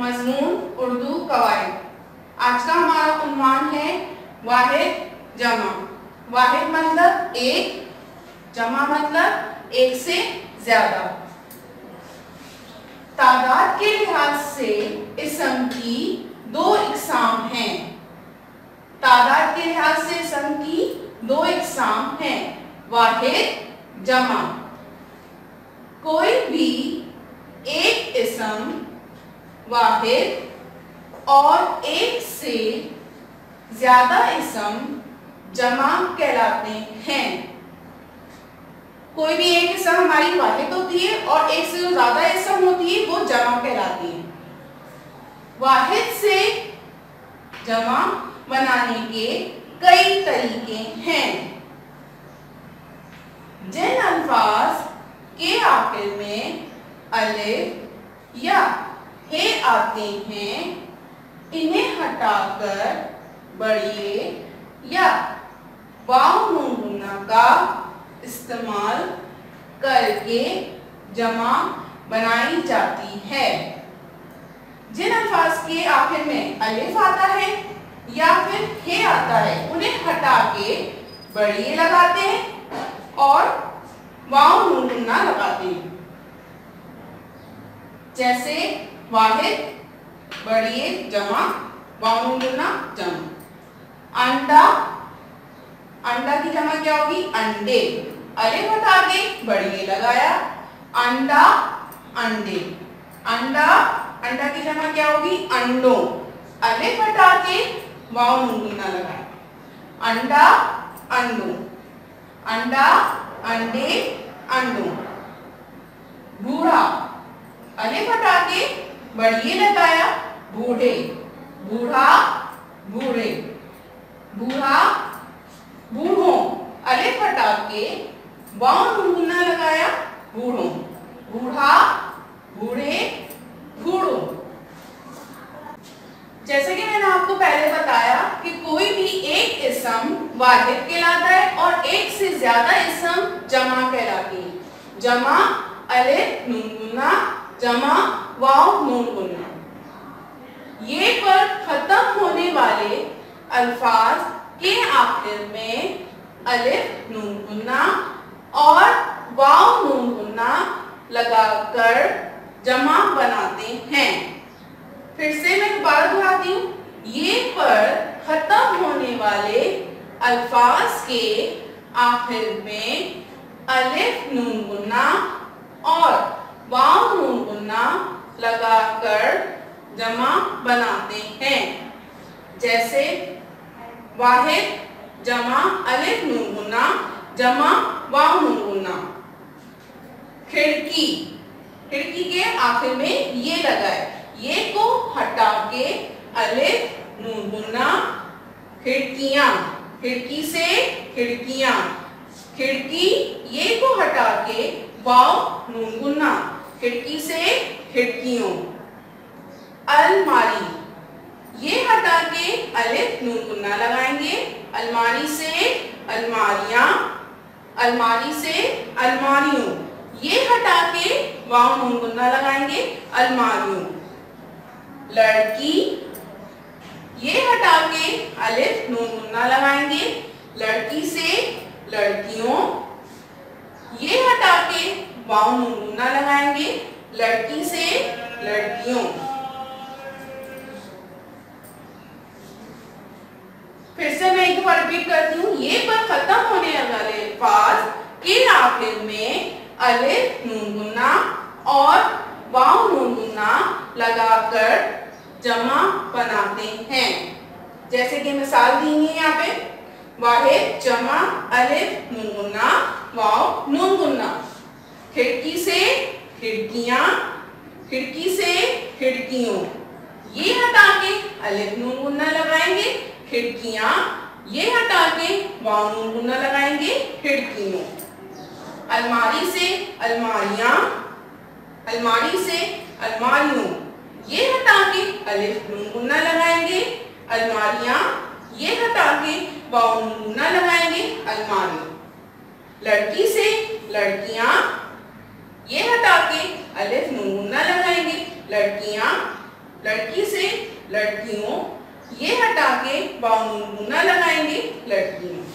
मजमून उर्दू कवायद आज का हमारा उन्वान है वाहिद जमा। वाहिद मतलब एक, जमा मतलब एक से ज़्यादा। तादाद के लिहाज से इसम की दो इकसाम हैं। तादाद के लिहाज से इसम की दो इकसाम हैं। वाहिद जमा। कोई भी एक इसम वाहिद और एक से ज़्यादा इसम जमा कहलाते हैं। कोई भी एक इसम हमारी वाहिद होती है और एक से जो ज़्यादा इसम होती है, वो जमा कहलाती है। वाहिद से जमा बनाने के कई तरीके हैं। जिन अल्फाज के आखिर में अलिफ या हे आते हैं, इन्हें हटाकर बढ़िए या वाव का इस्तेमाल करके जमा बनाई जाती है। जिन अल्फाज के आखिर में अलिफ आता है या फिर हे आता है, उन्हें हटा के बढ़िए लगाते हैं और वाव लगाते हैं। जैसे वाहिद बढ़िए जमा गुना जमा। अंडा अंडा की जमा क्या होगी? अंडे। अरे हटा के बढ़िए लगाया। अंडा, अंडे। अंडा अंडा की जमा क्या होगी? अंडो। अले हटा के वाव गुना लगाया। अंडा, अंडो। अंडा, अंडे, अंडो। बूढ़ा। अलिफ हटा के बढ़िए लगाया, बूढ़े, बूढ़ा बूढ़े, बूढ़ा, बूढ़ों अलिफ हटा के बाउन लगाया, बूढ़ों, बूढ़ा, बूढ़े, बूढ़ो। जैसे कि मैंने आपको पहले बताया कि कोई भी एक इसम वाहिद कहलाता है और एक से ज़्यादा इसम जमा कहलाती है। जमा अलिफ नून जमा वाव नून गुना ये पर खत्म होने वाले अल्फाज के आखिर में अलिफ नून गुना और वाव नून गुना लगाकर जमा बनाते हैं। फिर से मैं दोबारा दोहराती हूँ। ये पर खत्म होने वाले अल्फाज के आखिर में अलिफ नून गुना और वाव नून लगाकर जमा बनाते हैं। जैसे वाहिद जमा अलिफ नून जमा वाव नून खिड़की खिड़की के आखिर में ये लगाए ये को हटा के अलिफ नून गुना खिड़कियाँ, खिड़की से खिड़कियाँ, खिड़की ये को हटा के वाव नून खिड़की से खिड़कियों। अलमारी। ये हटा के अलिफ नून गुन्ना लगाएँगे। अलमारी से अलमारियाँ, अलमारी से अलमारियों। ये हटा के वाव नून गुन्ना लगाएँगे। अलमारियों। लड़की। ये हटा के अलिफ नून गुन्ना लगाएँगे। लड़की से लड़कियों। ये हटा के नून गुन्ना लगाएँगे, लड़की से लड़कियों। फिर से मैं एक बार रिपीट करती हूँ, ये पर खत्म होने वाले अल्फाज के आखिर में अलिफ नून गुन्ना और वाव नून गुन्ना लगाकर जमा बनाते हैं। जैसे कि मिसाल दी है यहाँ पे वाहिद जमा अलिफ नून गुन्ना वाव नून गुन्ना खिड़की से खिड़कियाँ, खिड़की से खिड़कियों। ये हटा के अलिफ नून गुन्ना लगाएँगे, खिड़कियाँ, ये हटा के वाव नून गुन्ना लगाएँगे, खिड़कियों। अलमारी से अलमारियाँ, अलमारी से अलमारियों। ये हटा के अलिफ नून गुन्ना लगाएँगे, अलमारियाँ, ये हटा के वाव नून गुन्ना लगाएँगे, अलमारी। लड़की से लड़कियाँ ये हटा के अलिफ नून ना लगाएँगे। लड़कियाँ, लड़की से लड़कियों, ये हटा के वाउन ना लगाएँगे। लड़कियों।